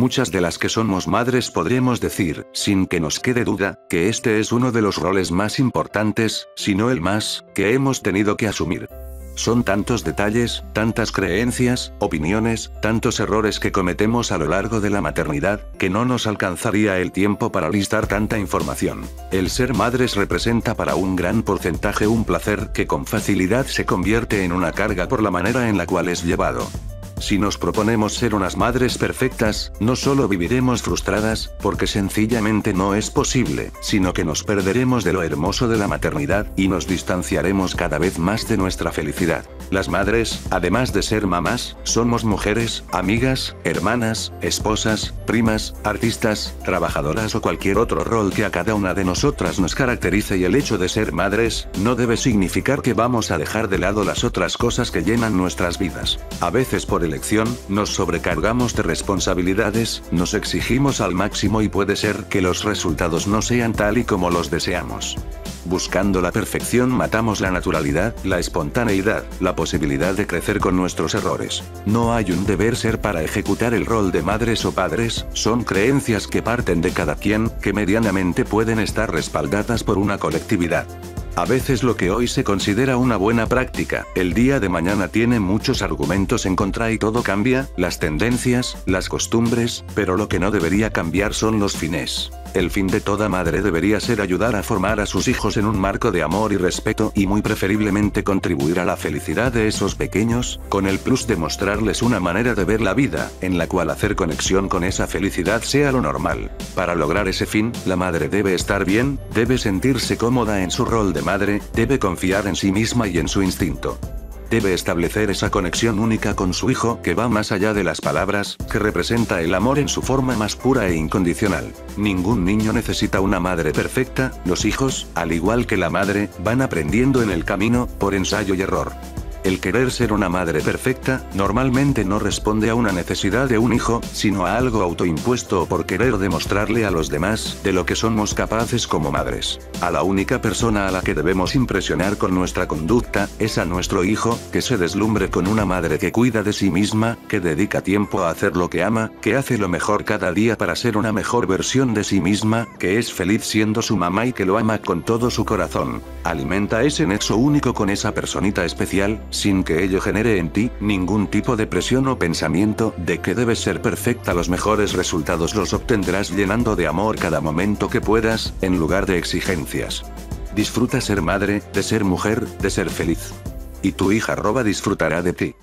muchas de las que somos madres podremos decir, sin que nos quede duda, que este es uno de los roles más importantes, si no el más, que hemos tenido que asumir. Son tantos detalles, tantas creencias, opiniones, tantos errores que cometemos a lo largo de la maternidad, que no nos alcanzaría el tiempo para listar tanta información. El ser madres representa para un gran porcentaje un placer que con facilidad se convierte en una carga por la manera en la cual es llevado. Si nos proponemos ser unas madres perfectas, no solo viviremos frustradas, porque sencillamente no es posible, sino que nos perderemos de lo hermoso de la maternidad, y nos distanciaremos cada vez más de nuestra felicidad. Las madres, además de ser mamás, somos mujeres, amigas, hermanas, esposas, primas, artistas, trabajadoras o cualquier otro rol que a cada una de nosotras nos caracterice y el hecho de ser madres, no debe significar que vamos a dejar de lado las otras cosas que llenan nuestras vidas. A veces por nos sobrecargamos de responsabilidades, nos exigimos al máximo y puede ser que los resultados no sean tal y como los deseamos. Buscando la perfección matamos la naturalidad, la espontaneidad, la posibilidad de crecer con nuestros errores. No hay un deber ser para ejecutar el rol de madres o padres, son creencias que parten de cada quien, que medianamente pueden estar respaldadas por una colectividad. A veces lo que hoy se considera una buena práctica, el día de mañana tiene muchos argumentos en contra y todo cambia, las tendencias, las costumbres, pero lo que no debería cambiar son los fines. El fin de toda madre debería ser ayudar a formar a sus hijos en un marco de amor y respeto y muy preferiblemente contribuir a la felicidad de esos pequeños, con el plus de mostrarles una manera de ver la vida, en la cual hacer conexión con esa felicidad sea lo normal. Para lograr ese fin, la madre debe estar bien, debe sentirse cómoda en su rol de madre, debe confiar en sí misma y en su instinto debe establecer esa conexión única con su hijo que va más allá de las palabras, que representa el amor en su forma más pura e incondicional. Ningún niño necesita una madre perfecta, los hijos, al igual que la madre, van aprendiendo en el camino, por ensayo y error. El querer ser una madre perfecta, normalmente no responde a una necesidad de un hijo, sino a algo autoimpuesto o por querer demostrarle a los demás, de lo que somos capaces como madres. A la única persona a la que debemos impresionar con nuestra conducta, es a nuestro hijo, que se deslumbre con una madre que cuida de sí misma, que dedica tiempo a hacer lo que ama, que hace lo mejor cada día para ser una mejor versión de sí misma, que es feliz siendo su mamá y que lo ama con todo su corazón. Alimenta ese nexo único con esa personita especial, sin que ello genere en ti ningún tipo de presión o pensamiento de que debes ser perfecta. Los mejores resultados los obtendrás llenando de amor cada momento que puedas, en lugar de exigencias. Disfruta ser madre, de ser mujer, de ser feliz. Y tu hija roba disfrutará de ti.